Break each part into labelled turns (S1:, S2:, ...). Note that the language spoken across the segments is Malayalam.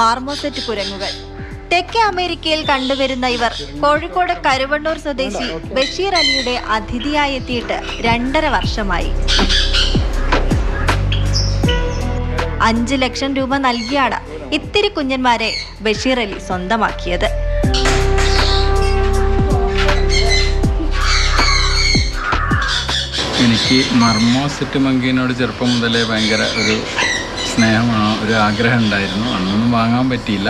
S1: മാർമോസെറ്റ് കുരങ്ങുകൾ. തെക്കേ അമേരിക്കയിൽ കണ്ടുവരുന്ന ഇവർ കോഴിക്കോട് കരുവണ്ണൂർ സ്വദേശി ബഷീർ അലിയുടെ അതിഥിയായി എത്തിയിട്ട് രണ്ടര വർഷമായി. അഞ്ച് ലക്ഷം രൂപ നൽകിയാണ് ഇത്തിരി കുഞ്ഞന്മാരെ ബഷീർ അലി സ്വന്തമാക്കിയത്.
S2: എനിക്ക് മർമോസെറ്റ് മങ്കീനോട് ചെറുപ്പം മുതലേ ഭയങ്കര ഒരു സ്നേഹമാണ് ഒരു ആഗ്രഹം ഉണ്ടായിരുന്നു. അന്നൊന്നും വാങ്ങാൻ പറ്റിയില്ല.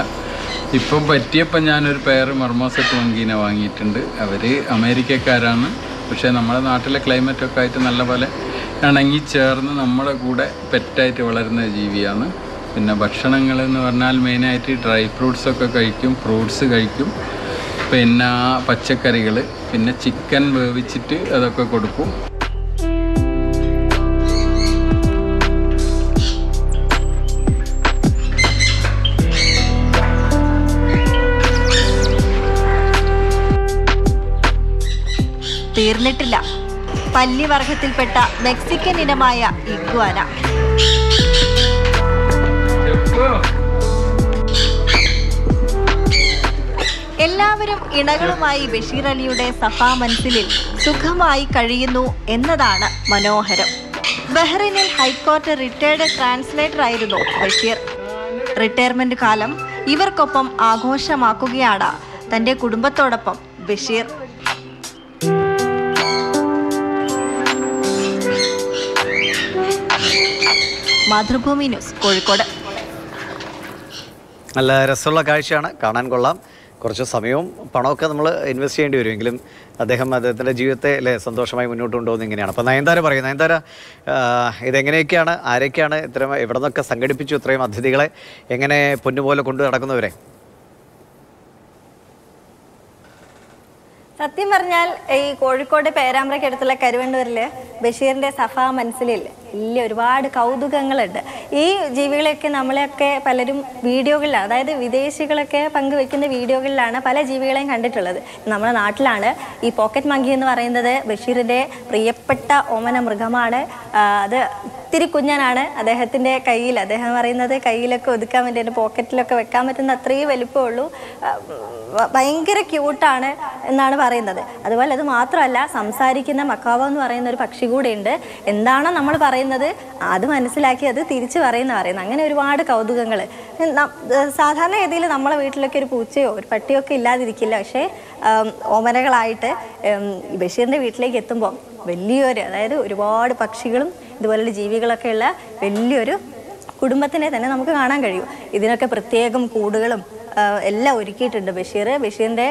S2: ഇപ്പം പറ്റിയപ്പോൾ ഞാനൊരു പെയർ മർമോസെറ്റ് മങ്കീനെ വാങ്ങിയിട്ടുണ്ട്. അവർ അമേരിക്കക്കാരാണ്. പക്ഷേ നമ്മുടെ നാട്ടിലെ ക്ലൈമറ്റൊക്കെ ആയിട്ട് നല്ല പോലെ ഇണങ്ങി ചേർന്ന് നമ്മുടെ കൂടെ പെറ്റായിട്ട് വളരുന്ന ജീവിയാണ്. പിന്നെ ഭക്ഷണങ്ങൾ എന്ന് പറഞ്ഞാൽ മെയിനായിട്ട് ഡ്രൈ ഫ്രൂട്ട്സ് ഒക്കെ കഴിക്കും ഫ്രൂട്ട്സ് കഴിക്കും. പിന്നെ പച്ചക്കറികൾ പിന്നെ ചിക്കൻ വേവിച്ചിട്ട് അതൊക്കെ കൊടുക്കും.
S1: തീർന്നിട്ടില്ല. പല്ലിവർഗത്തിൽപ്പെട്ട മെക്സിക്കൻ ഇനമായ ഇഗ്വാന. എല്ലാവരും ഇണകളുമായി ബഷീർ അലിയുടെ സഫാ മൻസിലിൽ സുഖമായി കഴിയുന്നു എന്നതാണ് മനോഹരം. ബഹ്റിനിൽ ഹൈക്കോർട്ട് റിട്ടയർഡ് ട്രാൻസ്ലേറ്റർ ആയിരുന്നു ബഷീർ. റിട്ടയർമെന്റ് കാലം ഇവർക്കൊപ്പം ആഘോഷമാക്കുകയാണ് തന്റെ കുടുംബത്തോടൊപ്പം ബഷീർ. മാതൃഭൂമി ന്യൂസ് കോഴിക്കോട്.
S3: നല്ല രസമുള്ള കാഴ്ചയാണ്. കാണാൻ കൊള്ളാം. കുറച്ച് സമയവും പണമൊക്കെ നമ്മൾ ഇൻവെസ്റ്റ് ചെയ്യേണ്ടി വരുമെങ്കിലും അദ്ദേഹം അദ്ദേഹത്തിന്റെ ജീവിതത്തെ അല്ലേ സന്തോഷമായി മുന്നോട്ട് കൊണ്ടുപോകുന്നത് ഇങ്ങനെയാണ്. അപ്പോൾ നയൻതാര പറയും നയൻതാര ഇതെങ്ങനെയൊക്കെയാണ് ആരൊക്കെയാണ് ഇത്രയും എവിടെ നിന്നൊക്കെ സംഘടിപ്പിച്ചു ഇത്രയും അതിഥികളെ എങ്ങനെ പൊന്നുപോലെ കൊണ്ടു നടക്കുന്നവരെ?
S4: സത്യം പറഞ്ഞാൽ ഈ കോഴിക്കോട് പേരാമ്പ്രയ്ക്ക് അടുത്തുള്ള കരുവണ്ണൂരിൽ ബഷീറിന്റെ സഫ മനസ്സിലില്ല ഇല്ല ഒരുപാട് കൗതുകങ്ങളുണ്ട്. ഈ ജീവികളെയൊക്കെ നമ്മളെയൊക്കെ പലരും വീഡിയോകളിലാണ് അതായത് വിദേശികളൊക്കെ പങ്കുവെക്കുന്ന വീഡിയോകളിലാണ് പല ജീവികളെയും കണ്ടിട്ടുള്ളത്. നമ്മുടെ നാട്ടിലാണ് ഈ പോക്കറ്റ് മങ്കി എന്ന് പറയുന്നത് ബഷീറിന്റെ പ്രിയപ്പെട്ട ഓമന മൃഗമാണ് അത് ഇത്തിരി കുഞ്ഞനാണ് അദ്ദേഹത്തിന്റെ കയ്യിൽ അദ്ദേഹം പറയുന്നത് കയ്യിലൊക്കെ ഒതുക്കാൻ വേണ്ടി എന്റെ പോക്കറ്റിലൊക്കെ വെക്കാൻ പറ്റുന്ന അത്രയും വലിപ്പമുള്ളൂ. ഭയങ്കര ക്യൂട്ടാണ് എന്നാണ് പറയുന്നത്. അതുപോലെ അത് മാത്രമല്ല സംസാരിക്കുന്ന മക്കാവ എന്ന് പറയുന്ന ഒരു പക്ഷി കൂടെ ഉണ്ട് എന്താണോ നമ്മൾ പറയുന്നത് അത് മനസ്സിലാക്കി അത് തിരിച്ചു പറയുന്ന പറയുന്നത്. അങ്ങനെ ഒരുപാട് കൗതുകങ്ങൾ സാധാരണ രീതിയിൽ നമ്മളെ വീട്ടിലൊക്കെ ഒരു പൂച്ചയോ ഒരു പട്ടിയോ ഒക്കെ ഇല്ലാതിരിക്കില്ല. പക്ഷേ ഓമനകളായിട്ട് ബഷീറിന്റെ വീട്ടിലേക്ക് എത്തുമ്പോൾ വലിയൊരു അതായത് ഒരുപാട് പക്ഷികളും ഇതുപോലുള്ള ജീവികളൊക്കെയുള്ള വലിയൊരു കുടുംബത്തിനെ തന്നെ നമുക്ക് കാണാൻ കഴിയും. ഇതിനൊക്കെ പ്രത്യേകം കൂടുകളും എല്ലാം ഒരുക്കിയിട്ടുണ്ട് ബഷീർ. ബഷീറിന്റെ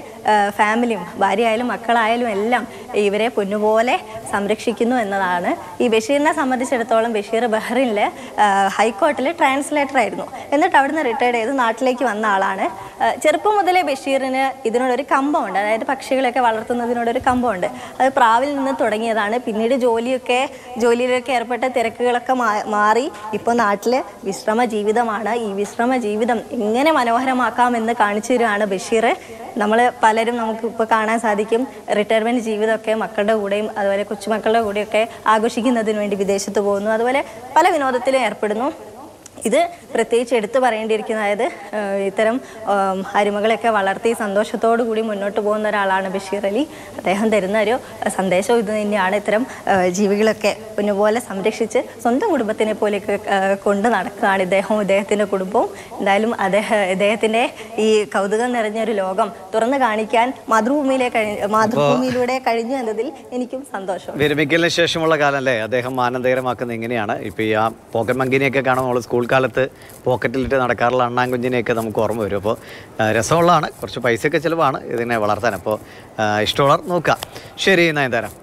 S4: ഫാമിലിയും ഭാര്യയായാലും മക്കളായാലും എല്ലാം ഇവരെ പൊന്നുപോലെ സംരക്ഷിക്കുന്നു എന്നതാണ്. ഈ ബഷീറിനെ സംബന്ധിച്ചിടത്തോളം ബഷീർ ബഹ്റിനിൽ ഹൈക്കോർട്ടിൽ ട്രാൻസ്ലേറ്റർ ആയിരുന്നു. എന്നിട്ട് അവിടുന്ന് റിട്ടയർഡ് ചെയ്ത് നാട്ടിലേക്ക് വന്ന ആളാണ്. ചെറുപ്പം മുതലേ ബഷീറിന് ഇതിനോടൊരു കമ്പമുണ്ട്. അതായത് പക്ഷികളെയൊക്കെ വളർത്തുന്നതിനോടൊരു കമ്പമുണ്ട്. അത് പ്രാവിൽ നിന്ന് തുടങ്ങിയതാണ്. പിന്നീട് ജോലിയൊക്കെ ജോലിയിലൊക്കെ ഏർപ്പെട്ട തിരക്കുകളൊക്കെ മാറി ഇപ്പോൾ നാട്ടിൽ വിശ്രമ ജീവിതമാണ് ഈ വിശ്രമ ജീവിതം എങ്ങനെ മനോഹരമാക്കാമെന്ന് കാണിച്ചു തരുവാണ് ബഷീർ നമ്മൾ പലരും നമുക്ക് ഇപ്പോൾ കാണാൻ സാധിക്കും റിട്ടയർമെന്റ് ജീവിതമൊക്കെ മക്കളുടെ കൂടെയും അതുപോലെ കൊച്ചുമക്കളുടെ കൂടെയൊക്കെ ആഘോഷിക്കുന്നതിന് വേണ്ടി വിദേശത്ത് പോകുന്നു. അതുപോലെ പല വിനോദത്തിലും ഏർപ്പെടുന്നു. ഇത് പ്രത്യേകിച്ച് എടുത്തു പറയേണ്ടിയിരിക്കുന്ന അതായത് ഇത്തരം അരുമകളൊക്കെ വളർത്തി സന്തോഷത്തോടു കൂടി മുന്നോട്ട് പോകുന്ന ഒരാളാണ് ബഷീർ അലി. അദ്ദേഹം തരുന്ന ഒരു സന്ദേശം ഇത് തന്നെയാണ്. ഇത്തരം ജീവികളൊക്കെ ഒന്നുപോലെ സംരക്ഷിച്ച് സ്വന്തം കുടുംബത്തിനെ പോലെയൊക്കെ കൊണ്ട് നടക്കുകയാണ് ഇദ്ദേഹവും ഇദ്ദേഹത്തിന്റെ കുടുംബവും. എന്തായാലും അദ്ദേഹം ഇദ്ദേഹത്തിന്റെ ഈ കൗതുകം നിറഞ്ഞൊരു ലോകം തുറന്നു കാണിക്കാൻ മാതൃഭൂമിയിലെ കഴിഞ്ഞ മാതൃഭൂമിയിലൂടെ കഴിഞ്ഞു എന്നതിൽ എനിക്കും സന്തോഷം
S3: വിരമിക്കലിന് ശേഷമുള്ള കാലം അല്ലേ? അദ്ദേഹം ആനന്ദകരമാക്കുന്നത് ഇങ്ങനെയാണ്. ഇപ്പോൾ ഈ ആ പോക്കറ്റ് മങ്കിനെയൊക്കെ കാണാൻ നമ്മൾ സ്കൂൾ കാലത്ത് പോക്കറ്റിലിട്ട് നടക്കാറുള്ള അണ്ണാങ്കുഞ്ഞിനെയൊക്കെ നമുക്ക് ഓർമ്മ വരും. അപ്പോൾ രസമുള്ളതാണ്. കുറച്ച് പൈസയൊക്കെ ചിലവാണ് ഇതിനെ വളർത്താൻ. അപ്പോൾ ഇഷ്ടമുള്ളവർ നോക്കുക. ശരി നയൻതാരം.